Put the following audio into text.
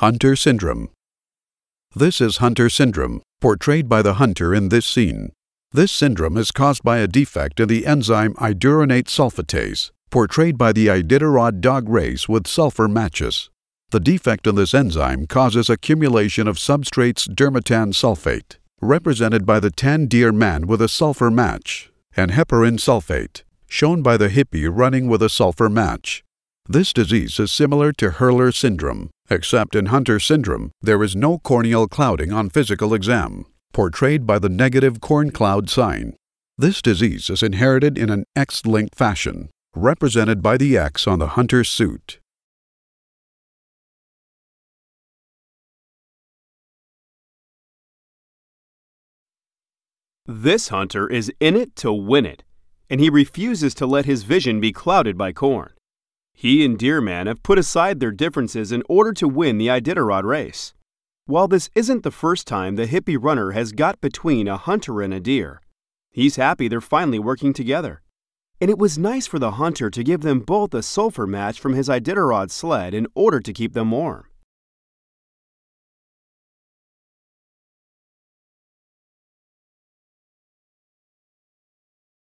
Hunter syndrome. This is Hunter syndrome, portrayed by the hunter in this scene. This syndrome is caused by a defect in the enzyme iduronate sulfatase, portrayed by the Iditarod dog race with sulfur matches. The defect in this enzyme causes accumulation of substrates dermatan sulfate, represented by the tan deer man with a sulfur match, and heparan sulfate, shown by the hippie running with a sulfur match. This disease is similar to Hurler syndrome, except in Hunter syndrome there is no corneal clouding on physical exam, portrayed by the negative corn cloud sign. This disease is inherited in an X-linked fashion, represented by the X on the Hunter suit. This hunter is in it to win it, and he refuses to let his vision be clouded by corn. He and Deerman have put aside their differences in order to win the Iditarod race. While this isn't the first time the hippie runner has got between a hunter and a deer, he's happy they're finally working together. And it was nice for the hunter to give them both a sulfur match from his Iditarod sled in order to keep them warm.